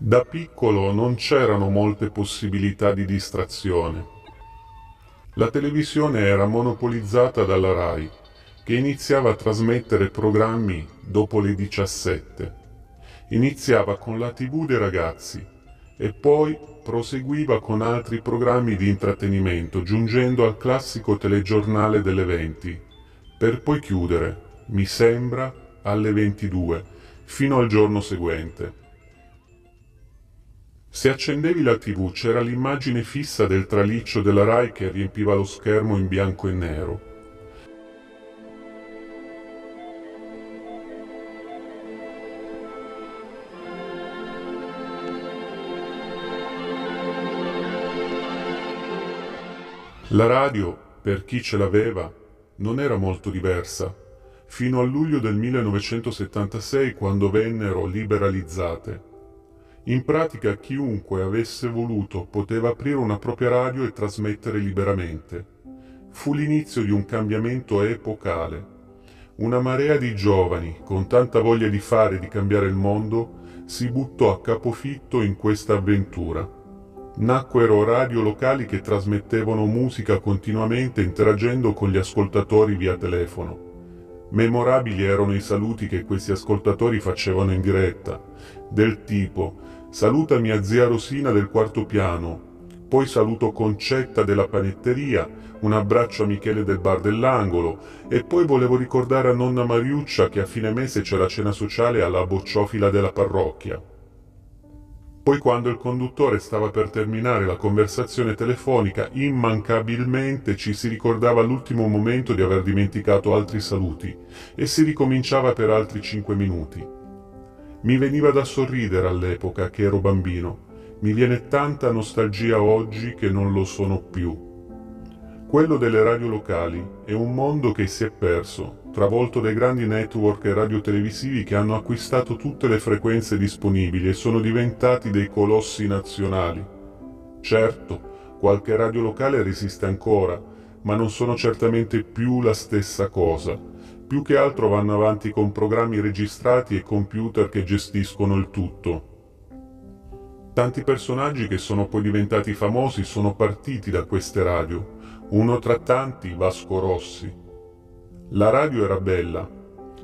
Da piccolo non c'erano molte possibilità di distrazione. La televisione era monopolizzata dalla RAI, che iniziava a trasmettere programmi dopo le 17. Iniziava con la TV dei ragazzi e poi proseguiva con altri programmi di intrattenimento, giungendo al classico telegiornale delle 20, per poi chiudere, mi sembra, alle 22, fino al giorno seguente. Se accendevi la tv c'era l'immagine fissa del traliccio della Rai che riempiva lo schermo in bianco e nero. La radio, per chi ce l'aveva, non era molto diversa, fino a luglio del 1976 quando vennero liberalizzate. In pratica chiunque avesse voluto poteva aprire una propria radio e trasmettere liberamente. Fu l'inizio di un cambiamento epocale. Una marea di giovani, con tanta voglia di fare e di cambiare il mondo, si buttò a capofitto in questa avventura nacquero radio locali che trasmettevano musica continuamente interagendo con gli ascoltatori via telefono. Memorabili erano i saluti che questi ascoltatori facevano in diretta, del tipo saluta mia zia Rosina del quarto piano, poi saluto Concetta della panetteria, un abbraccio a Michele del bar dell'angolo e poi volevo ricordare a nonna Mariuccia che a fine mese c'è la cena sociale alla bocciofila della parrocchia. Poi quando il conduttore stava per terminare la conversazione telefonica, immancabilmente ci si ricordava all'ultimo momento di aver dimenticato altri saluti e si ricominciava per altri cinque minuti. Mi veniva da sorridere all'epoca che ero bambino. Mi viene tanta nostalgia oggi che non lo sono più. Quello delle radio locali è un mondo che si è perso, travolto dai grandi network radiotelevisivi che hanno acquistato tutte le frequenze disponibili e sono diventati dei colossi nazionali. Certo, qualche radio locale resiste ancora, ma non sono certamente più la stessa cosa. Più che altro vanno avanti con programmi registrati e computer che gestiscono il tutto. Tanti personaggi che sono poi diventati famosi sono partiti da queste radio uno tra tanti Vasco Rossi. La radio era bella,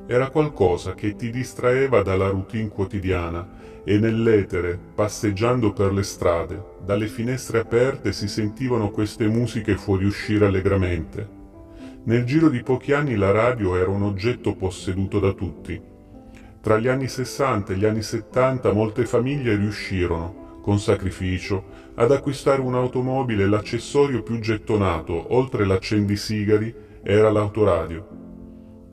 era qualcosa che ti distraeva dalla routine quotidiana e nell'etere, passeggiando per le strade, dalle finestre aperte si sentivano queste musiche fuoriuscire allegramente. Nel giro di pochi anni la radio era un oggetto posseduto da tutti. Tra gli anni 60 e gli anni 70 molte famiglie riuscirono, con sacrificio, ad acquistare un'automobile e l'accessorio più gettonato, oltre l'accendisigari, era l'autoradio.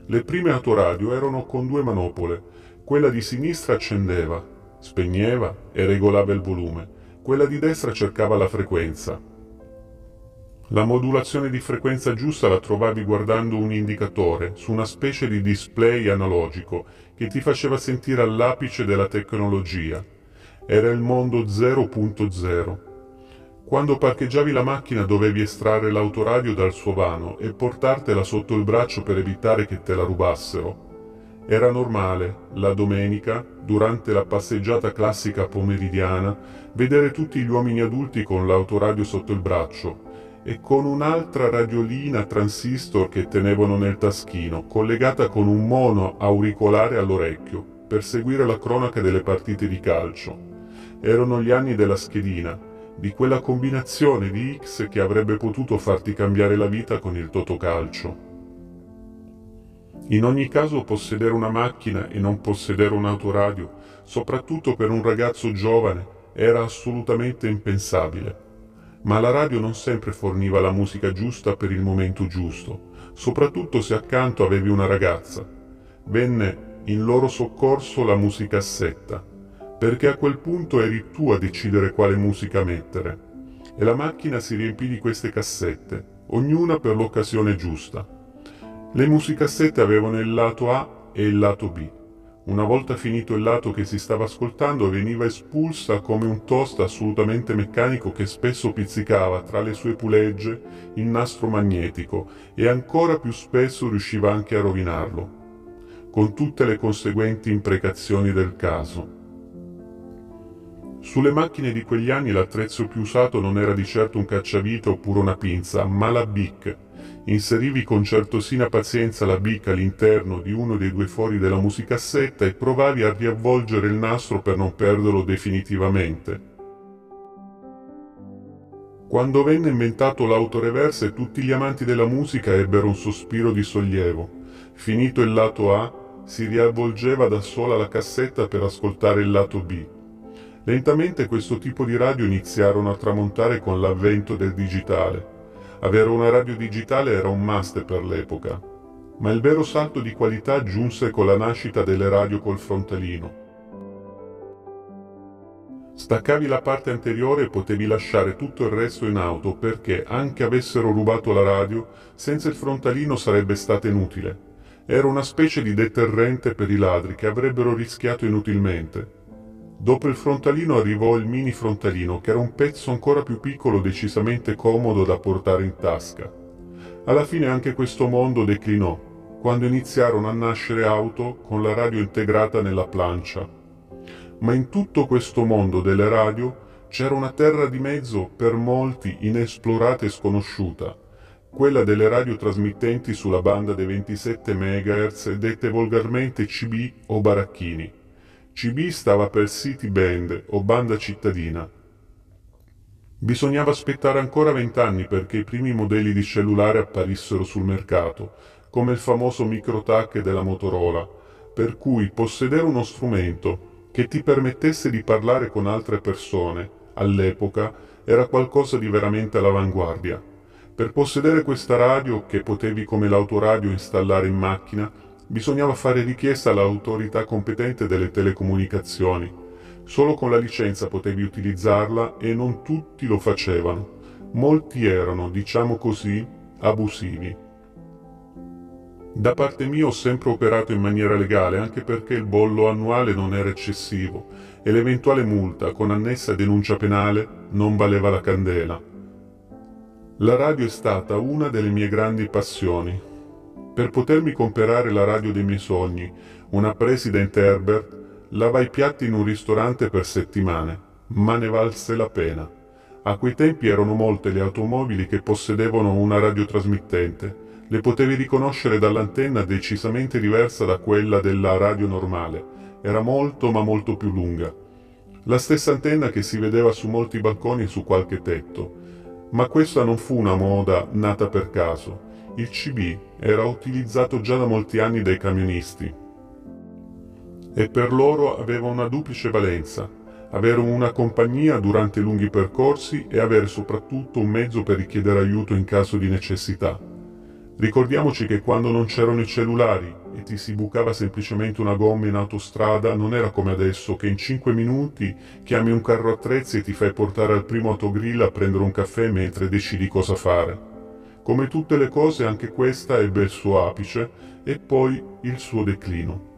Le prime autoradio erano con due manopole. Quella di sinistra accendeva, spegneva e regolava il volume. Quella di destra cercava la frequenza. La modulazione di frequenza giusta la trovavi guardando un indicatore su una specie di display analogico che ti faceva sentire all'apice della tecnologia era il mondo 0.0. Quando parcheggiavi la macchina dovevi estrarre l'autoradio dal suo vano e portartela sotto il braccio per evitare che te la rubassero. Era normale, la domenica, durante la passeggiata classica pomeridiana, vedere tutti gli uomini adulti con l'autoradio sotto il braccio e con un'altra radiolina transistor che tenevano nel taschino, collegata con un mono auricolare all'orecchio, per seguire la cronaca delle partite di calcio. Erano gli anni della schedina, di quella combinazione di X che avrebbe potuto farti cambiare la vita con il totocalcio. In ogni caso possedere una macchina e non possedere un autoradio, soprattutto per un ragazzo giovane, era assolutamente impensabile. Ma la radio non sempre forniva la musica giusta per il momento giusto, soprattutto se accanto avevi una ragazza. Venne in loro soccorso la musicassetta, perché a quel punto eri tu a decidere quale musica mettere. E la macchina si riempì di queste cassette, ognuna per l'occasione giusta. Le musicassette avevano il lato A e il lato B. Una volta finito il lato che si stava ascoltando veniva espulsa come un toast assolutamente meccanico che spesso pizzicava tra le sue pulegge il nastro magnetico e ancora più spesso riusciva anche a rovinarlo, con tutte le conseguenti imprecazioni del caso. Sulle macchine di quegli anni l'attrezzo più usato non era di certo un cacciavite oppure una pinza, ma la BIC. Inserivi con certosina pazienza la BIC all'interno di uno dei due fori della musicassetta e provavi a riavvolgere il nastro per non perderlo definitivamente. Quando venne inventato l'autoreverse tutti gli amanti della musica ebbero un sospiro di sollievo. Finito il lato A, si riavvolgeva da sola la cassetta per ascoltare il lato B. Lentamente questo tipo di radio iniziarono a tramontare con l'avvento del digitale. Avere una radio digitale era un must per l'epoca, ma il vero salto di qualità giunse con la nascita delle radio col frontalino. Staccavi la parte anteriore e potevi lasciare tutto il resto in auto perché, anche avessero rubato la radio, senza il frontalino sarebbe stata inutile. Era una specie di deterrente per i ladri che avrebbero rischiato inutilmente. Dopo il frontalino arrivò il mini frontalino, che era un pezzo ancora più piccolo decisamente comodo da portare in tasca. Alla fine anche questo mondo declinò, quando iniziarono a nascere auto con la radio integrata nella plancia ma in tutto questo mondo delle radio c'era una terra di mezzo per molti inesplorata e sconosciuta, quella delle radio trasmittenti sulla banda dei 27 MHz dette volgarmente CB o baracchini. CB stava per City Band o banda cittadina. Bisognava aspettare ancora vent'anni perché i primi modelli di cellulare apparissero sul mercato, come il famoso MicroTAC della Motorola, per cui possedere uno strumento che ti permettesse di parlare con altre persone, all'epoca, era qualcosa di veramente all'avanguardia. Per possedere questa radio, che potevi come l'autoradio installare in macchina, bisognava fare richiesta all'autorità competente delle telecomunicazioni. Solo con la licenza potevi utilizzarla e non tutti lo facevano. Molti erano, diciamo così, abusivi. Da parte mia ho sempre operato in maniera legale anche perché il bollo annuale non era eccessivo e l'eventuale multa con annessa denuncia penale non valeva la candela. La radio è stata una delle mie grandi passioni. Per potermi comprare la radio dei miei sogni, una President Herbert, lavai piatti in un ristorante per settimane, ma ne valse la pena. A quei tempi erano molte le automobili che possedevano una radiotrasmittente le potevi riconoscere dall'antenna decisamente diversa da quella della radio normale. Era molto ma molto più lunga. La stessa antenna che si vedeva su molti balconi e su qualche tetto. Ma questa non fu una moda nata per caso. Il CB era utilizzato già da molti anni dai camionisti. E per loro aveva una duplice valenza. Avere una compagnia durante lunghi percorsi e avere soprattutto un mezzo per richiedere aiuto in caso di necessità. Ricordiamoci che quando non c'erano i cellulari e ti si bucava semplicemente una gomma in autostrada, non era come adesso che in 5 minuti chiami un carro attrezzi e ti fai portare al primo autogrill a prendere un caffè mentre decidi cosa fare. Come tutte le cose anche questa ebbe il suo apice e poi il suo declino.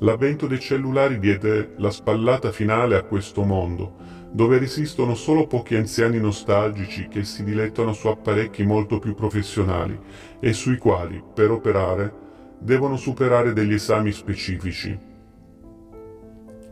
L'avvento dei cellulari diede la spallata finale a questo mondo, dove resistono solo pochi anziani nostalgici che si dilettano su apparecchi molto più professionali e sui quali, per operare, devono superare degli esami specifici.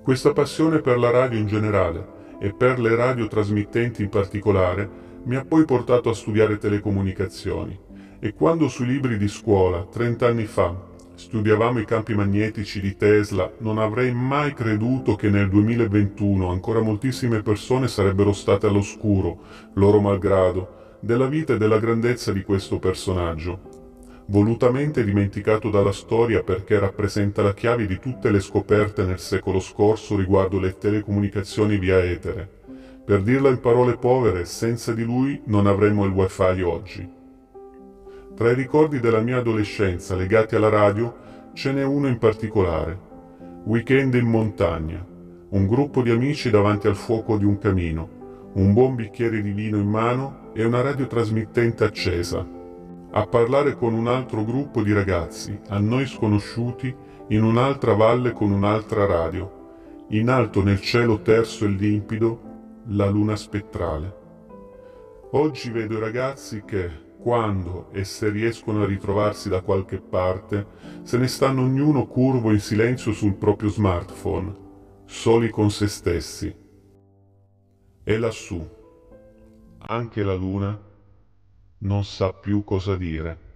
Questa passione per la radio in generale e per le radiotrasmittenti in particolare mi ha poi portato a studiare telecomunicazioni e quando sui libri di scuola, 30 anni fa, studiavamo i campi magnetici di Tesla, non avrei mai creduto che nel 2021 ancora moltissime persone sarebbero state all'oscuro, loro malgrado, della vita e della grandezza di questo personaggio. Volutamente dimenticato dalla storia perché rappresenta la chiave di tutte le scoperte nel secolo scorso riguardo le telecomunicazioni via etere. Per dirla in parole povere, senza di lui non avremmo il wifi oggi. Tra i ricordi della mia adolescenza legati alla radio ce n'è uno in particolare. Weekend in montagna, un gruppo di amici davanti al fuoco di un camino, un buon bicchiere di vino in mano e una radiotrasmittente accesa. A parlare con un altro gruppo di ragazzi, a noi sconosciuti, in un'altra valle con un'altra radio. In alto nel cielo terso e limpido, la luna spettrale. Oggi vedo i ragazzi che, quando e se riescono a ritrovarsi da qualche parte, se ne stanno ognuno curvo in silenzio sul proprio smartphone, soli con se stessi. E lassù, anche la luna non sa più cosa dire.